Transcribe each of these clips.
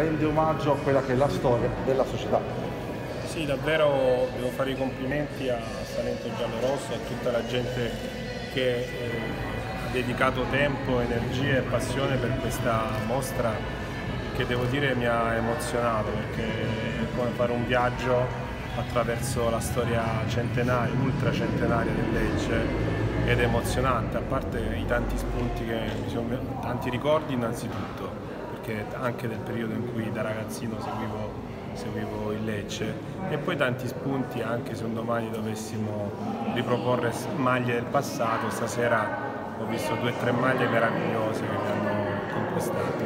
rende omaggio a quella che è la storia della società. Sì, davvero devo fare i complimenti a Salento Giallorosso, a tutta la gente che eh, ha dedicato tempo, energie e passione per questa mostra che devo dire mi ha emozionato perché è come fare un viaggio attraverso la storia centenaria, ultracentenaria del Lecce ed emozionante, a parte i tanti spunti, che, tanti ricordi innanzitutto, perché anche del periodo in cui da ragazzino seguivo, seguivo il Lecce e poi tanti spunti anche se un domani dovessimo riproporre maglie del passato, stasera ho visto due o tre maglie meravigliose che mi hanno conquistato.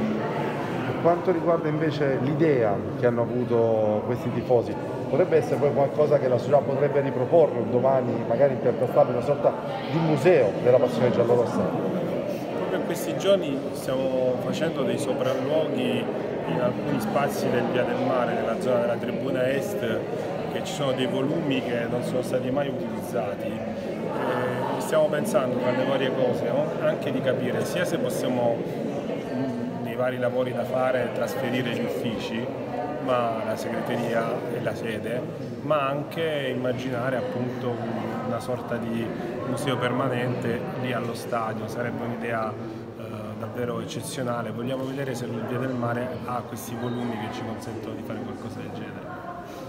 Per quanto riguarda invece l'idea che hanno avuto questi tifosi, potrebbe essere poi qualcosa che la società potrebbe riproporre un domani, magari interpretabile, una sorta di museo della passione giallorossa? Questi giorni stiamo facendo dei sopralluoghi in alcuni spazi del Via del Mare, nella zona della tribuna est, che ci sono dei volumi che non sono stati mai utilizzati. E stiamo pensando tra le varie cose no? anche di capire sia se possiamo nei vari lavori da fare trasferire gli uffici ma la segreteria e la sede, ma anche immaginare appunto una sorta di museo permanente lì allo stadio, sarebbe un'idea davvero eccezionale. Vogliamo vedere se il Via del Mare ha questi volumi che ci consentono di fare qualcosa del genere.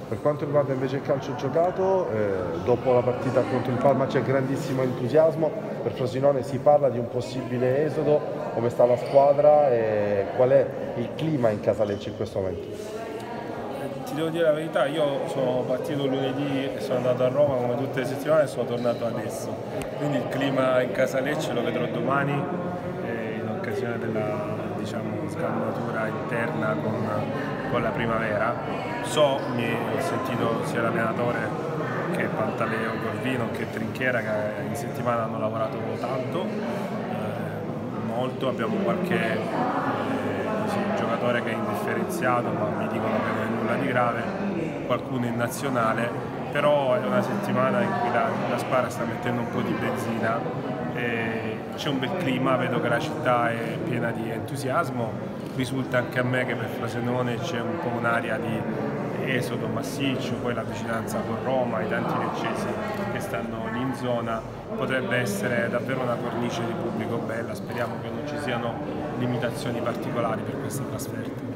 Per quanto riguarda invece il calcio giocato, eh, dopo la partita contro il Parma c'è grandissimo entusiasmo, per Frosinone si parla di un possibile esodo, come sta la squadra e qual è il clima in casa Lecce in questo momento? ti devo dire la verità, io sono partito lunedì e sono andato a Roma come tutte le settimane e sono tornato adesso. Quindi il clima in casa Lecce lo vedrò domani eh, occasione della diciamo, scalmatura interna con, con, la primavera. So, mi ho sentito sia l'allenatore che Pantaleo Corvino che Trinchiera che in settimana hanno lavorato tanto, eh, molto, abbiamo qualche eh, giocatore che è indifferenziato ma mi dicono che non è nulla di grave, qualcuno in nazionale, però è una settimana in cui la, la squadra sta mettendo un po' di benzina, c'è un bel clima, vedo che la città è piena di entusiasmo, risulta anche a me che per Frosinone c'è un po' un'area di esodo massiccio, poi la vicinanza con Roma, i tanti leccesi che stanno lì in zona, potrebbe essere davvero una cornice di pubblico bella, speriamo che non ci siano limitazioni particolari per questa trasferta.